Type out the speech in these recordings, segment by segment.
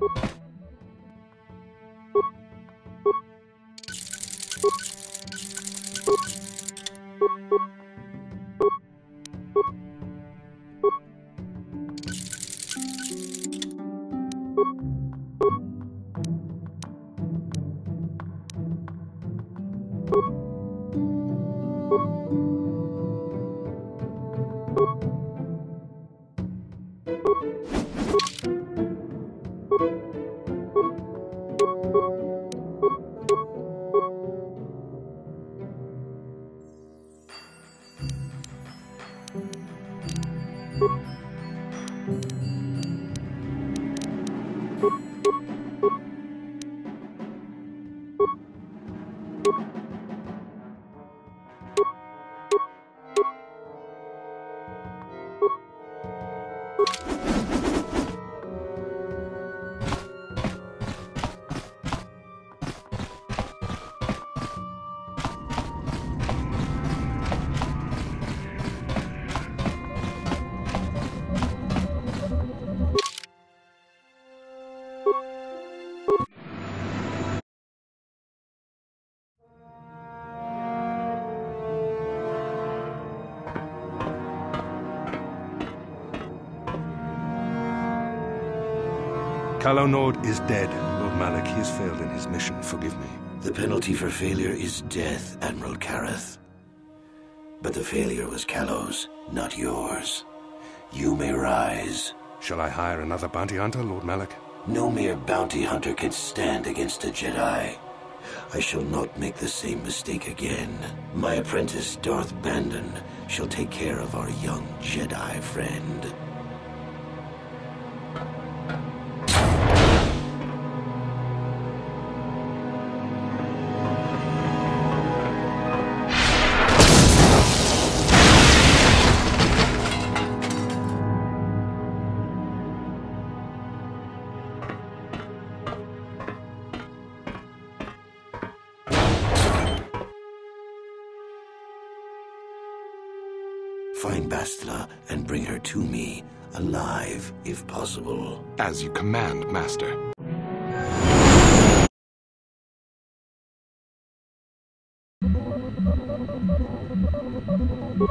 you Calo Nord is dead. Lord Malak, he has failed in his mission. Forgive me. The penalty for failure is death, Admiral Karath. But the failure was Calo's, not yours. You may rise. Shall I hire another bounty hunter, Lord Malak? No mere bounty hunter can stand against a Jedi. I shall not make the same mistake again. My apprentice, Darth Bandon, shall take care of our young Jedi friend. Find Bastila and bring her to me, alive, if possible. As you command, Master.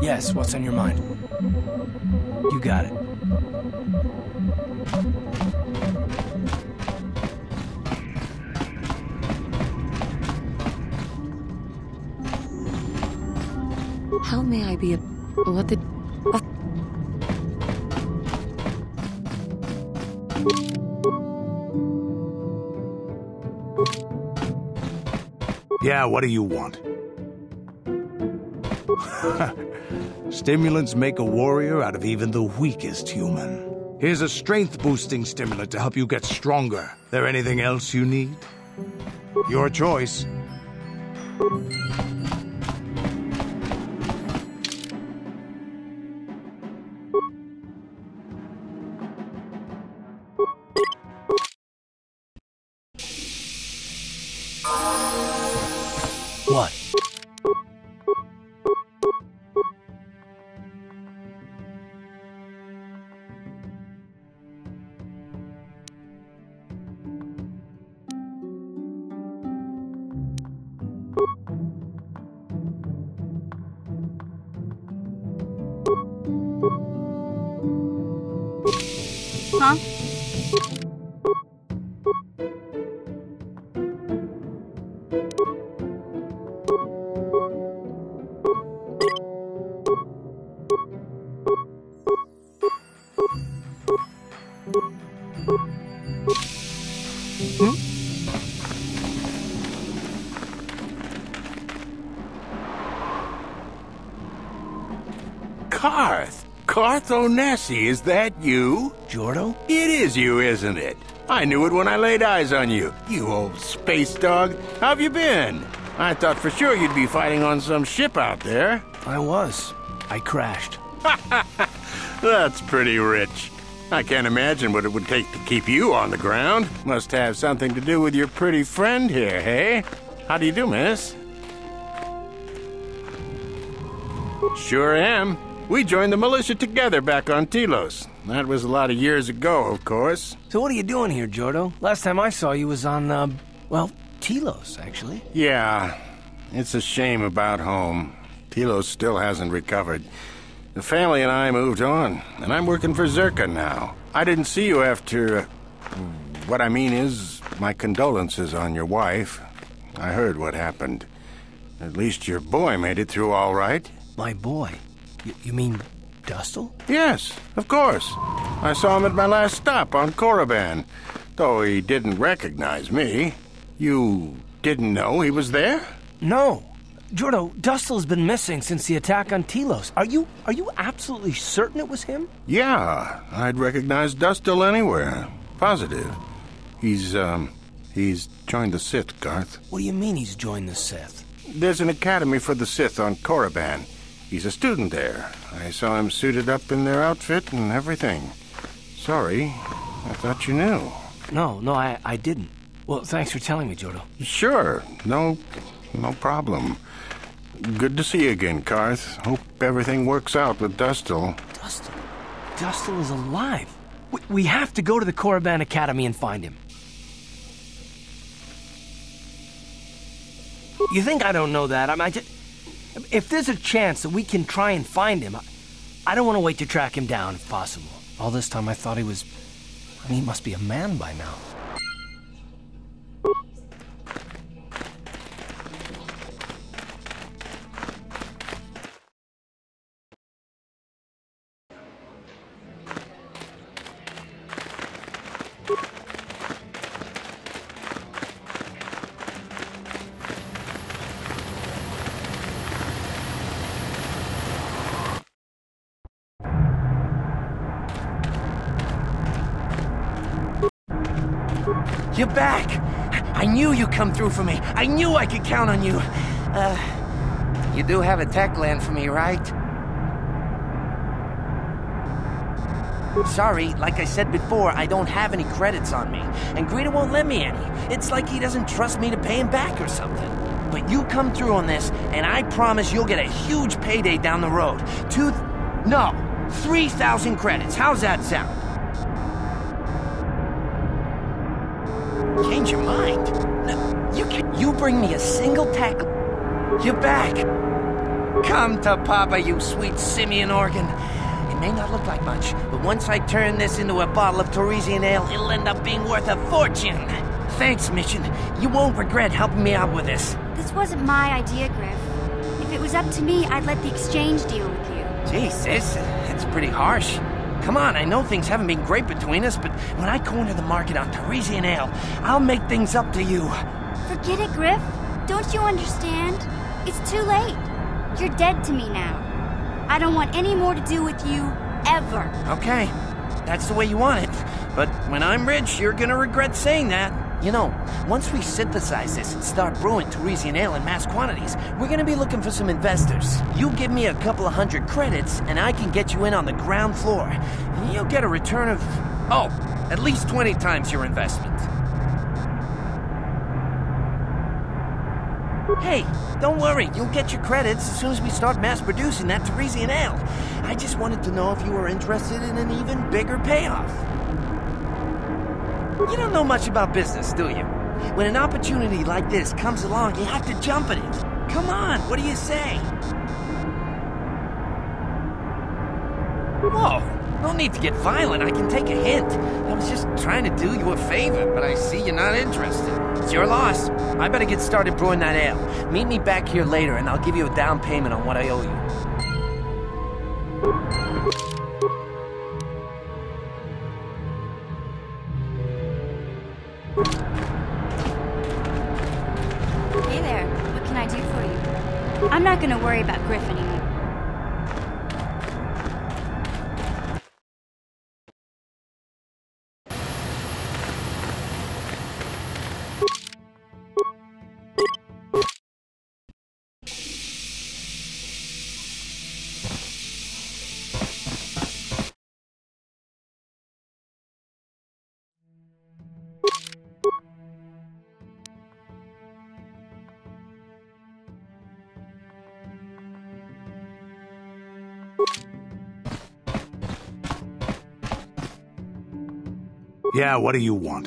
Yes, what's on your mind? You got it. How may I be a... What the... Yeah, what do you want? Stimulants make a warrior out of even the weakest human. Here's a strength-boosting stimulant to help you get stronger. There anything else you need? Your choice. Huh? Onasi, is that you? Jordo? It is you, isn't it? I knew it when I laid eyes on you. You old space dog. How've you been? I thought for sure you'd be fighting on some ship out there. I was. I crashed. That's pretty rich. I can't imagine what it would take to keep you on the ground. Must have something to do with your pretty friend here, hey? How do you do, miss? Sure am. We joined the militia together back on Telos. That was a lot of years ago, of course. So what are you doing here, Jordo? Last time I saw you was on, uh, well, Telos, actually. Yeah, it's a shame about home. Telos still hasn't recovered. The family and I moved on, and I'm working for Czerka now. I didn't see you after. Uh, what I mean is, my condolences on your wife. I heard what happened. At least your boy made it through all right. My boy? Y you mean Dustil? Yes, of course. I saw him at my last stop on Korriban, though he didn't recognize me. You didn't know he was there? No. Jordo, Dustil's been missing since the attack on Telos. Are you are you absolutely certain it was him? Yeah, I'd recognize Dustil anywhere. Positive. He's um he's joined the Sith, Carth. What do you mean he's joined the Sith? There's an academy for the Sith on Korriban. He's a student there. I saw him suited up in their outfit and everything. Sorry, I thought you knew. No, no, I, I didn't. Well, thanks for telling me, Jordo. Sure, no, no problem. Good to see you again, Carth. Hope everything works out with Dustil. Dustil? Dustil is alive. We, we have to go to the Korriban Academy and find him. You think I don't know that? I, mean, I just... If there's a chance that we can try and find him, I, don't want to wait to track him down if possible. All this time I thought he was... I mean, he must be a man by now. Back! I knew you'd come through for me. I knew I could count on you. Uh, you do have a tach gland for me, right? Sorry, like I said before, I don't have any credits on me. And Greeta won't lend me any. It's like he doesn't trust me to pay him back or something. But you come through on this, and I promise you'll get a huge payday down the road. Two... Th no, 3,000 credits. How's that sound? Change your mind? No, you can You bring me a single tech... You're back. Come to Papa, you sweet simian organ. It may not look like much, but once I turn this into a bottle of Tarisian ale, it'll end up being worth a fortune. Thanks, Mission. You won't regret helping me out with this. This wasn't my idea, Griff. If it was up to me, I'd let the exchange deal with you. Jeez, this, that's pretty harsh. Come on, I know things haven't been great between us, but when I go into the market on Tarisian ale, I'll make things up to you. Forget it, Griff. Don't you understand? It's too late. You're dead to me now. I don't want any more to do with you, ever. Okay, that's the way you want it. But when I'm rich, you're gonna regret saying that. You know, once we synthesize this and start brewing Tarisian ale in mass quantities, we're gonna be looking for some investors. You give me a couple of hundred credits, and I can get you in on the ground floor. You'll get a return of, oh, at least 20 times your investment. Hey, don't worry, you'll get your credits as soon as we start mass producing that Tarisian ale. I just wanted to know if you were interested in an even bigger payoff. You don't know much about business, do you? When an opportunity like this comes along, you have to jump at it. Come on, what do you say? Whoa, no need to get violent. I can take a hint. I was just trying to do you a favor, but I see you're not interested. It's your loss. I better get started brewing that ale. Meet me back here later, and I'll give you a down payment on what I owe you. Yeah, what do you want?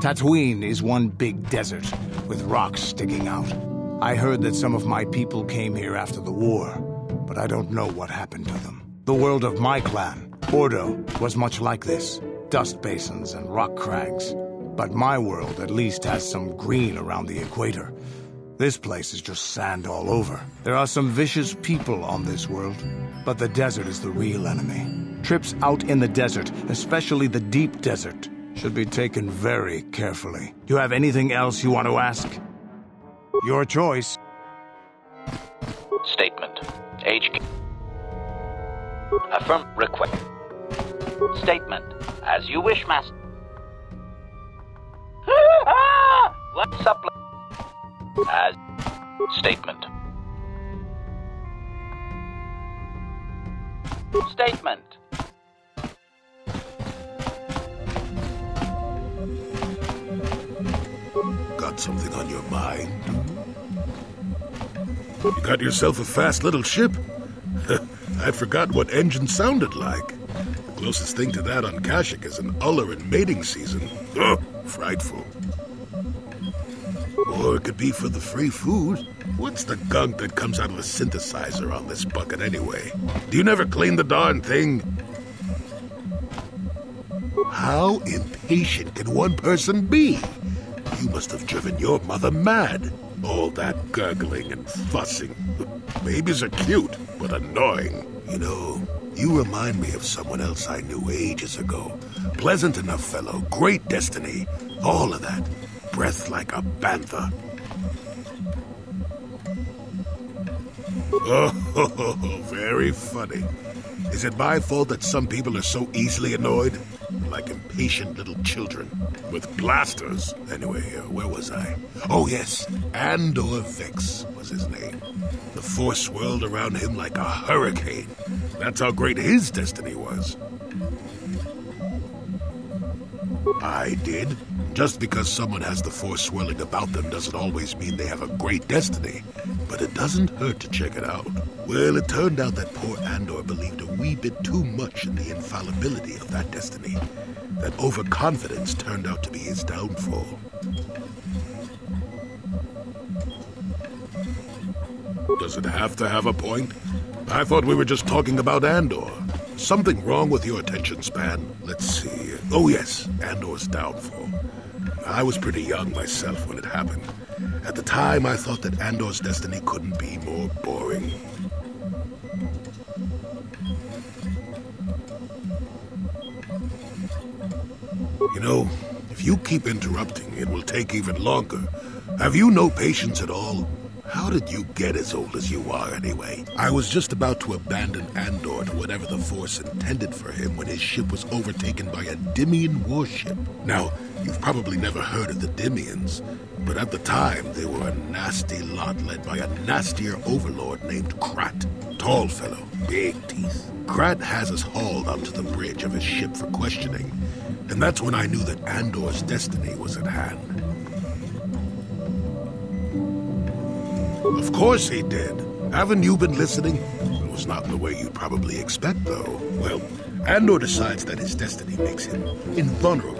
Tatooine is one big desert with rocks sticking out. I heard that some of my people came here after the war, but I don't know what happened to them. The world of my clan, Ordo, was much like this dust basins and rock crags. But my world at least has some green around the equator. This place is just sand all over. There are some vicious people on this world, but the desert is the real enemy. Trips out in the desert, especially the deep desert, should be taken very carefully. Do you have anything else you want to ask? Your choice. Statement. HQ. Affirm request. Statement. As you wish, Master. What supplement? As statement. Statement. Got something on your mind? You got yourself a fast little ship? I'd forgot what engine sounded like. The closest thing to that on Kashyyyk is an Uller in mating season. Ugh, frightful. It could be for the free food. What's the gunk that comes out of a synthesizer on this bucket anyway? Do you never clean the darn thing? How impatient can one person be? You must have driven your mother mad. All that gurgling and fussing. Babies are cute, but annoying. You know, you remind me of someone else I knew ages ago. Pleasant enough fellow, great destiny, all of that. Breath like a bantha. Oh, very funny. Is it my fault that some people are so easily annoyed? Like impatient little children. With blasters. Anyway, uh, where was I? Oh, yes. Andor Vex was his name. The force swirled around him like a hurricane. That's how great his destiny was. I did. Just because someone has the force swirling about them doesn't always mean they have a great destiny. But it doesn't hurt to check it out. Well, it turned out that poor Andor believed a wee bit too much in the infallibility of that destiny. That overconfidence turned out to be his downfall. Does it have to have a point? I thought we were just talking about Andor. Something wrong with your attention span? Let's see. Oh, yes, Andor's downfall. I was pretty young myself when it happened. At the time, I thought that Andor's destiny couldn't be more boring. You know, if you keep interrupting, it will take even longer. Have you no patience at all? How did you get as old as you are, anyway? I was just about to abandon Andor to whatever the Force intended for him when his ship was overtaken by a Dimian warship. Now, you've probably never heard of the Dimians, but at the time, they were a nasty lot led by a nastier overlord named Krat. Tall fellow, big teeth. Krat has us hauled up to the bridge of his ship for questioning, and that's when I knew that Andor's destiny was at hand. Of course he did. Haven't you been listening? It was not the way you'd probably expect, though. Well, Andor decides that his destiny makes him invulnerable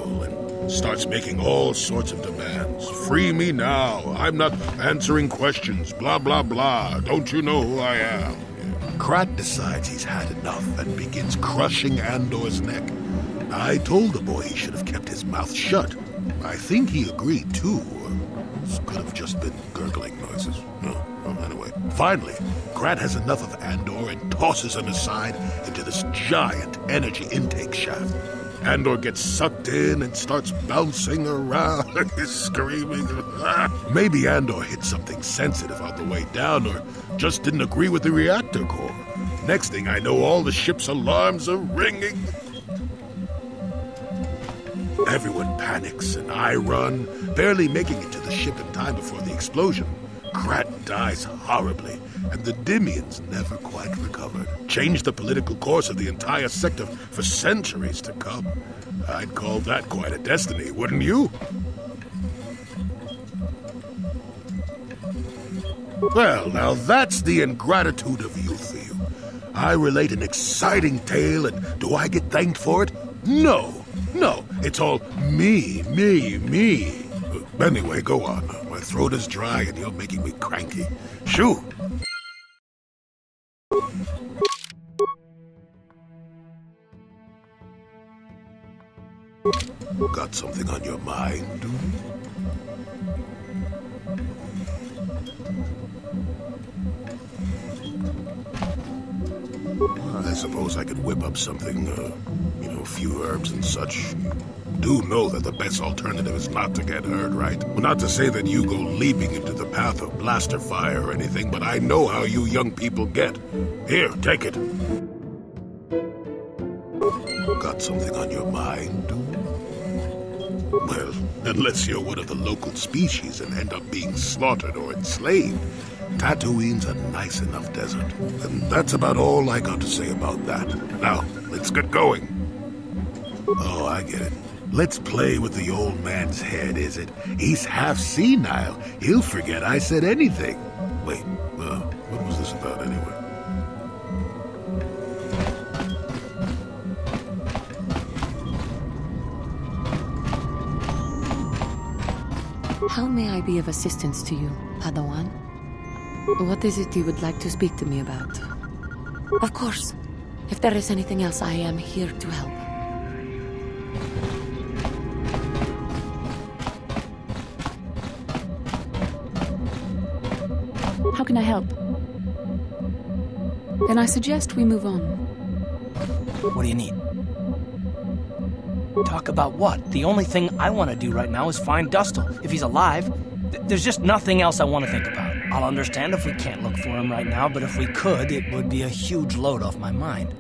starts making all sorts of demands. Free me now. I'm not answering questions. Blah, blah, blah. Don't you know who I am? Krat decides he's had enough and begins crushing Andor's neck. I told the boy he should have kept his mouth shut. I think he agreed, too. This could have just been gurgling noises. No, well, anyway. Finally, Krat has enough of Andor and tosses him aside into this giant energy intake shaft. Andor gets sucked in and starts bouncing around, screaming. Maybe Andor hit something sensitive on the way down or just didn't agree with the reactor core. Next thing I know, all the ship's alarms are ringing. Everyone panics, and I run, barely making it to the ship in time before the explosion. Krat dies horribly, and the Dimians never quite recovered. Changed the political course of the entire sector for centuries to come. I'd call that quite a destiny, wouldn't you? Well, now that's the ingratitude of youth for you. I relate an exciting tale, and do I get thanked for it? No, no. It's all me, me, me. Anyway, go on. My throat is dry, and you're making me cranky. Shoo! Got something on your mind, suppose I could whip up something, uh, you know, a few herbs and such. Do know that the best alternative is not to get hurt, right? Well, not to say that you go leaping into the path of blaster fire or anything, but I know how you young people get. Here, take it. Got something on your mind? Well, unless you're one of the local species and end up being slaughtered or enslaved, Tatooine's a nice enough desert. And that's about all I got to say about that. Now, let's get going. Oh, I get it. Let's play with the old man's head, is it? He's half senile. He'll forget I said anything. Wait, uh, what was this about anyway? How may I be of assistance to you, Padawan? What is it you would like to speak to me about? Of course. If there is anything else, I am here to help. How can I help? Then I suggest we move on. What do you need? Talk about what? The only thing I want to do right now is find Dustil. If he's alive, th there's just nothing else I want to think about. I'll understand if we can't look for him right now, but if we could, it would be a huge load off my mind.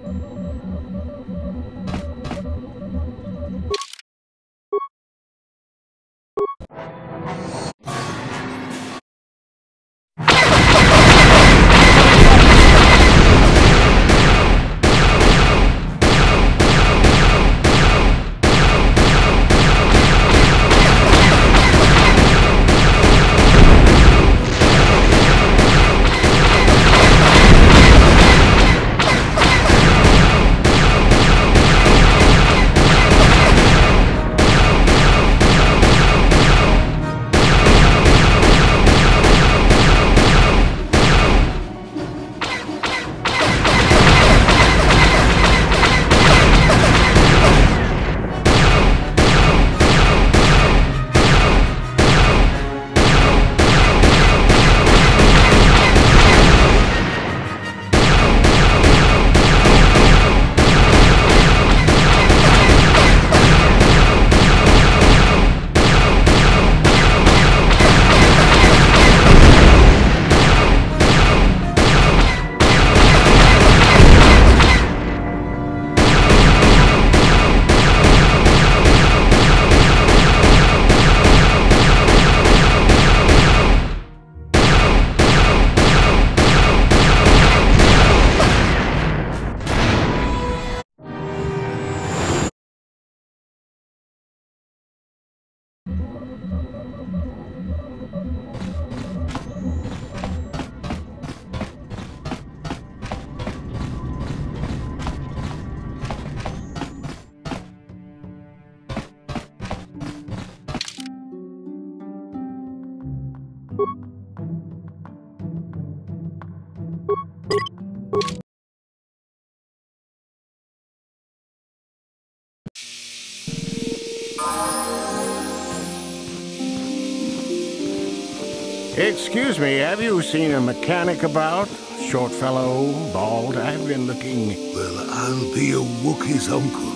Excuse me, have you seen a mechanic about? Short fellow, bald. I've been looking. Well, I'll be a Wookiee's uncle.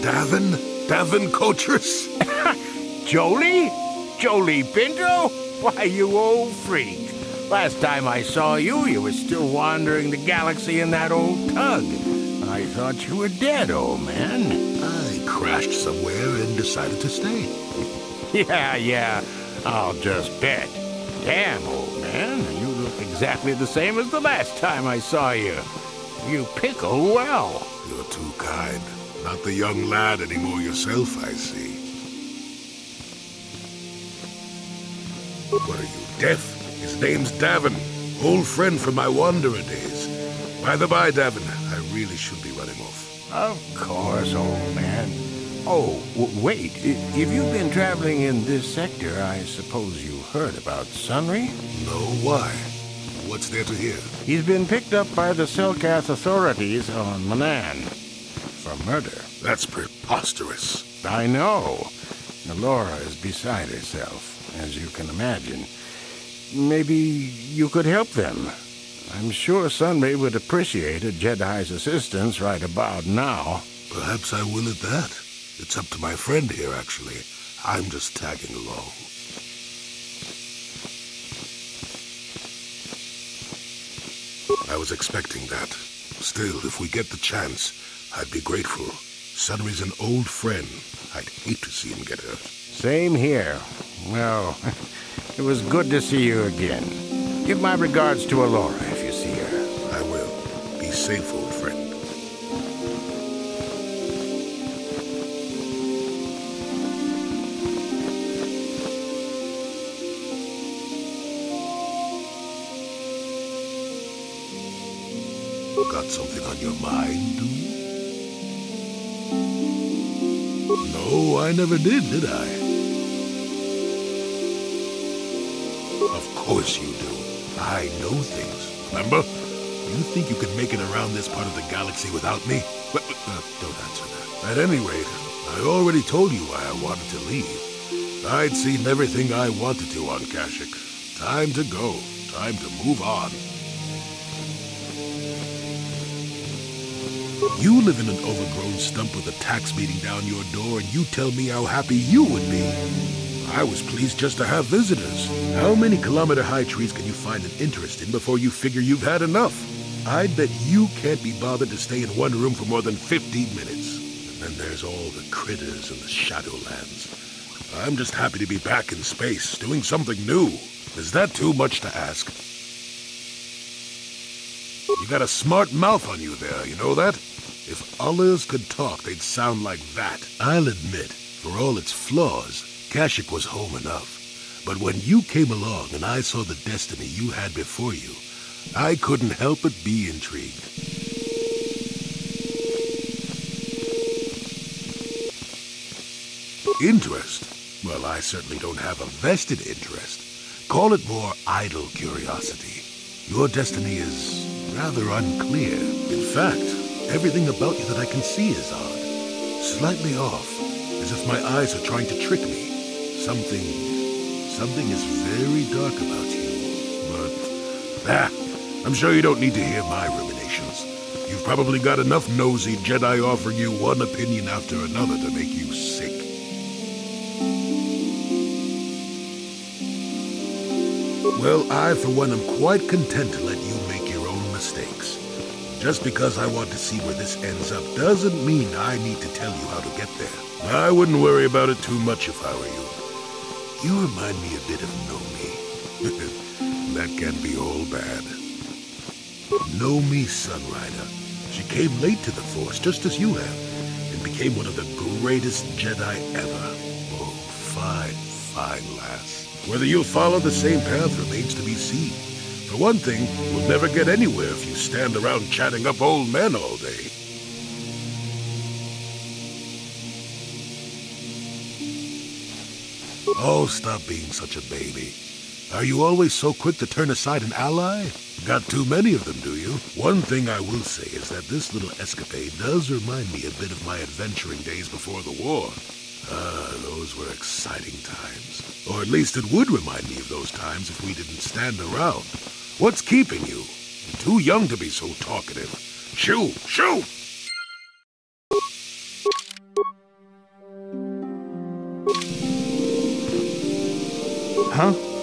Davin? Davin Coatrus? Jolee? Jolee Bindo? Why, you old freak. Last time I saw you, you were still wandering the galaxy in that old tug. I thought you were dead, old man. I crashed somewhere and decided to stay. yeah, yeah. I'll just bet. Damn, old man, you look exactly the same as the last time I saw you. You pickle well. You're too kind. Not the young lad anymore yourself, I see. What are you, deaf? His name's Davin. Old friend from my Wanderer days. By the by, Davin, I really should be running off. Of course, old man. Oh, wait. If you've been traveling in this sector, I suppose you heard about Sunry? No, why? What's there to hear? He's been picked up by the Selkath authorities on Manaan for murder. That's preposterous. I know. Nalora is beside herself, as you can imagine. Maybe you could help them. I'm sure Sunry would appreciate a Jedi's assistance right about now. Perhaps I will at that. It's up to my friend here, actually. I'm just tagging along. I was expecting that. Still, if we get the chance, I'd be grateful. Sunry's an old friend. I'd hate to see him get hurt. Same here. Well, it was good to see you again. Give my regards to Alora if you see her. I will. Be safe, Got something on your mind? No, I never did, did I? Of course you do. I know things, remember? You think you could make it around this part of the galaxy without me? But, uh, don't answer that. At any rate, I already told you why I wanted to leave. I'd seen everything I wanted to on Kashyyyk. Time to go. Time to move on. You live in an overgrown stump with a tax beating down your door, and you tell me how happy you would be. I was pleased just to have visitors. How many kilometer high trees can you find an interest in before you figure you've had enough? I'd bet you can't be bothered to stay in one room for more than 15 minutes. And then there's all the critters and the Shadowlands. I'm just happy to be back in space, doing something new. Is that too much to ask? You got a smart mouth on you there, you know that? If others could talk, they'd sound like that. I'll admit, for all its flaws, Kashyyyk was home enough. But when you came along and I saw the destiny you had before you, I couldn't help but be intrigued. Interest? Well, I certainly don't have a vested interest. Call it more idle curiosity. Your destiny is rather unclear. In fact, everything about you that I can see is odd. Slightly off, as if my eyes are trying to trick me. Something... something is very dark about you. But... ah, I'm sure you don't need to hear my ruminations. You've probably got enough nosy Jedi offering you one opinion after another to make you sick. Well, I, for one, am quite content to let you Just because I want to see where this ends up doesn't mean I need to tell you how to get there. I wouldn't worry about it too much if I were you. You remind me a bit of Nomi. that can be all bad. Nomi Sunrider. She came late to the Force, just as you have, and became one of the greatest Jedi ever. Oh, fine, fine lass. Whether you'll follow the same path remains to be seen. For one thing, we'll never get anywhere if you stand around chatting up old men all day. Oh, stop being such a baby. Are you always so quick to turn aside an ally? Got too many of them, do you? One thing I will say is that this little escapade does remind me a bit of my adventuring days before the war. Ah, those were exciting times. Or at least it would remind me of those times if we didn't stand around. What's keeping you? You're too young to be so talkative. Shoo! Shoo! Huh?